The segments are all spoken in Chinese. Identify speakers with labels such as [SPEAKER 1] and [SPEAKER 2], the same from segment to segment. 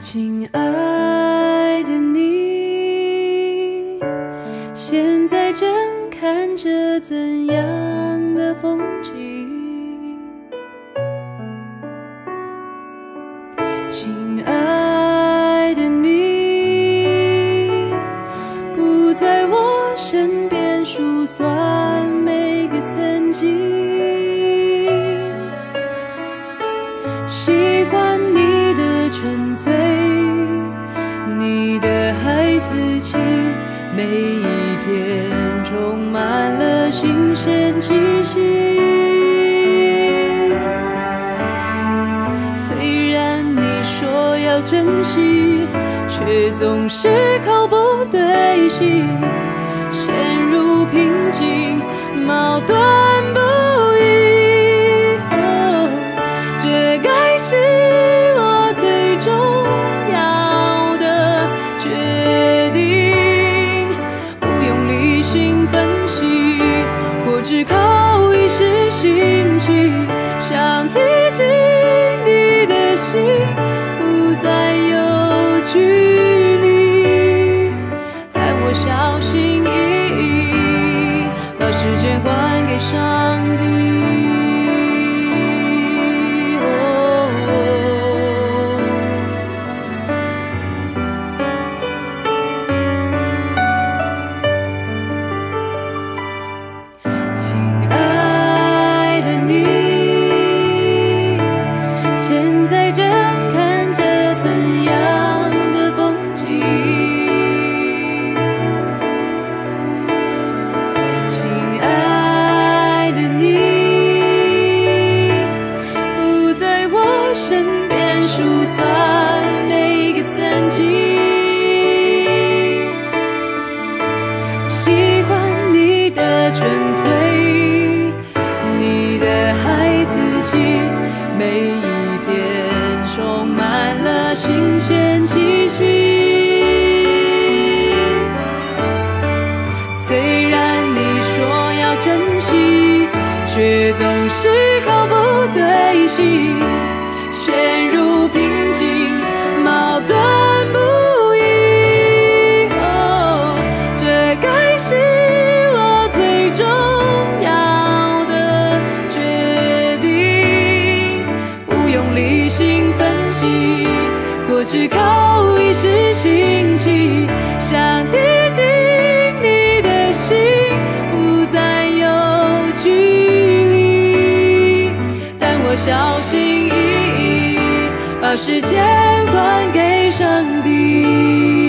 [SPEAKER 1] 亲爱的你现在正看着怎样的风景。亲爱算每个曾经。喜欢你的纯粹，你的孩子气，每一天充满了新鲜气息。虽然你说要珍惜，却总是口不对心，矛盾不已。哦这该是我最重要的决定，不用理性分析，我只靠一时兴起，想贴近你的心，上。喜欢你的纯粹，你的孩子气，每一天充满了新鲜气息。虽然你说要珍惜，却总是口不对心，陷入只靠一时兴起，想贴近你的心，不再有距离。但我小心翼翼，把时间还给上帝。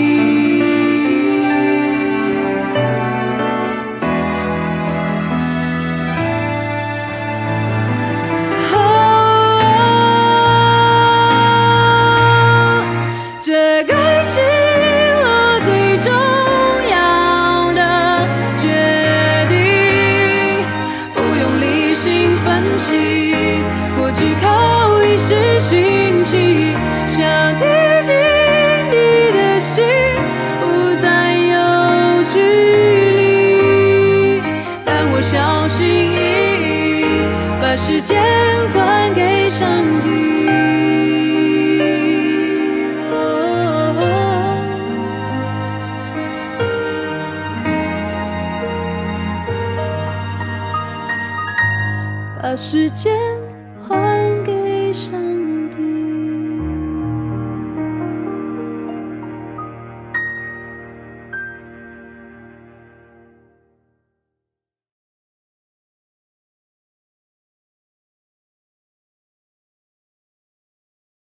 [SPEAKER 1] 息，我只靠一时兴起，想贴近你的心，不再有距离。但我小心翼翼，把时间时间